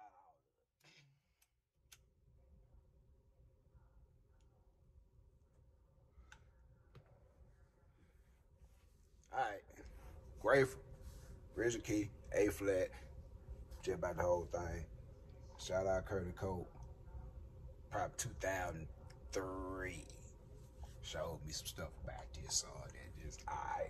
about all of. Alright. Grateful. Richard Key, A flat. Just about the whole thing. Shout out Curtis Cole. Prop 2003. Showed me some stuff about this song that just, I